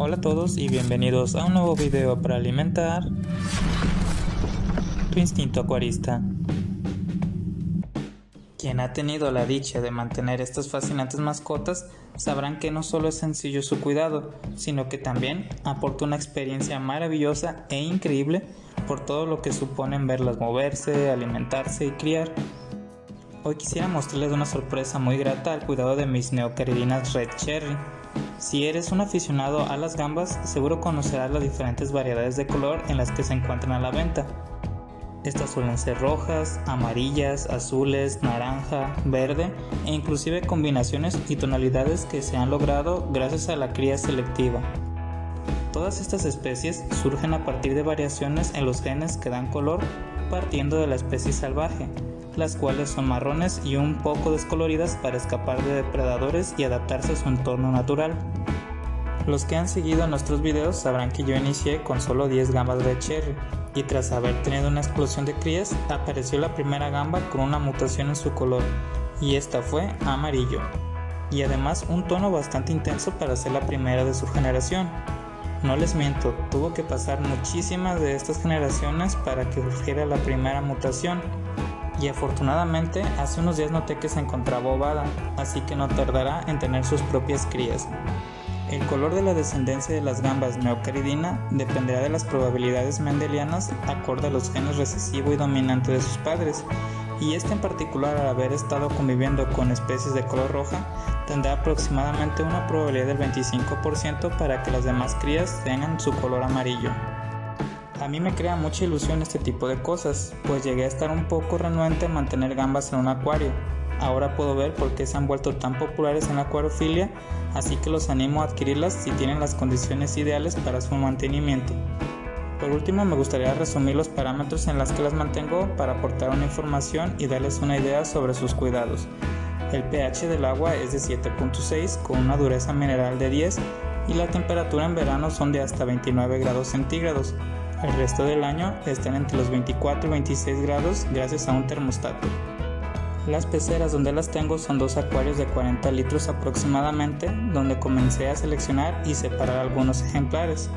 Hola a todos y bienvenidos a un nuevo video para alimentar tu instinto acuarista. Quien ha tenido la dicha de mantener estas fascinantes mascotas sabrán que no solo es sencillo su cuidado, sino que también aporta una experiencia maravillosa e increíble por todo lo que suponen verlas moverse, alimentarse y criar. Hoy quisiera mostrarles una sorpresa muy grata al cuidado de mis neocaridinas Red Cherry si eres un aficionado a las gambas, seguro conocerás las diferentes variedades de color en las que se encuentran a la venta. Estas suelen ser rojas, amarillas, azules, naranja, verde e inclusive combinaciones y tonalidades que se han logrado gracias a la cría selectiva. Todas estas especies surgen a partir de variaciones en los genes que dan color partiendo de la especie salvaje, las cuales son marrones y un poco descoloridas para escapar de depredadores y adaptarse a su entorno natural. Los que han seguido nuestros videos sabrán que yo inicié con solo 10 gambas de cherry y tras haber tenido una explosión de crías apareció la primera gamba con una mutación en su color y esta fue amarillo y además un tono bastante intenso para ser la primera de su generación. No les miento, tuvo que pasar muchísimas de estas generaciones para que surgiera la primera mutación y afortunadamente hace unos días noté que se encontraba ovada, así que no tardará en tener sus propias crías. El color de la descendencia de las gambas neocaridina dependerá de las probabilidades mendelianas acorde a los genes recesivo y dominante de sus padres, y este en particular al haber estado conviviendo con especies de color roja tendrá aproximadamente una probabilidad del 25% para que las demás crías tengan su color amarillo. A mí me crea mucha ilusión este tipo de cosas, pues llegué a estar un poco renuente a mantener gambas en un acuario. Ahora puedo ver por qué se han vuelto tan populares en la acuariofilia, así que los animo a adquirirlas si tienen las condiciones ideales para su mantenimiento. Por último, me gustaría resumir los parámetros en los que las mantengo para aportar una información y darles una idea sobre sus cuidados. El pH del agua es de 7.6 con una dureza mineral de 10 y la temperatura en verano son de hasta 29 grados centígrados. El resto del año están entre los 24 y 26 grados gracias a un termostato. Las peceras donde las tengo son dos acuarios de 40 litros aproximadamente, donde comencé a seleccionar y separar algunos ejemplares.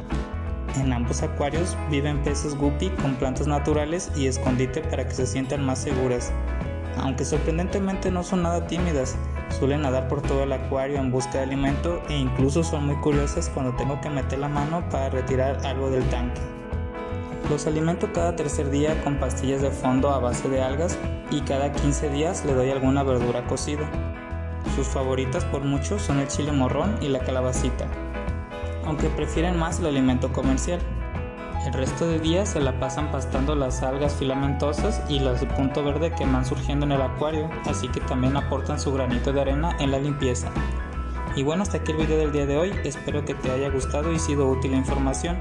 En ambos acuarios viven peces guppy con plantas naturales y escondite para que se sientan más seguras. Aunque sorprendentemente no son nada tímidas, suelen nadar por todo el acuario en busca de alimento e incluso son muy curiosas cuando tengo que meter la mano para retirar algo del tanque. Los alimento cada tercer día con pastillas de fondo a base de algas y cada 15 días le doy alguna verdura cocida. Sus favoritas por mucho son el chile morrón y la calabacita, aunque prefieren más el alimento comercial. El resto de días se la pasan pastando las algas filamentosas y las de punto verde que van surgiendo en el acuario, así que también aportan su granito de arena en la limpieza. Y bueno, hasta aquí el video del día de hoy, espero que te haya gustado y sido útil la información.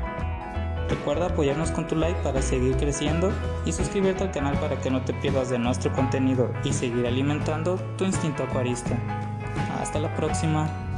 Recuerda apoyarnos con tu like para seguir creciendo y suscribirte al canal para que no te pierdas de nuestro contenido y seguir alimentando tu instinto acuarista. Hasta la próxima.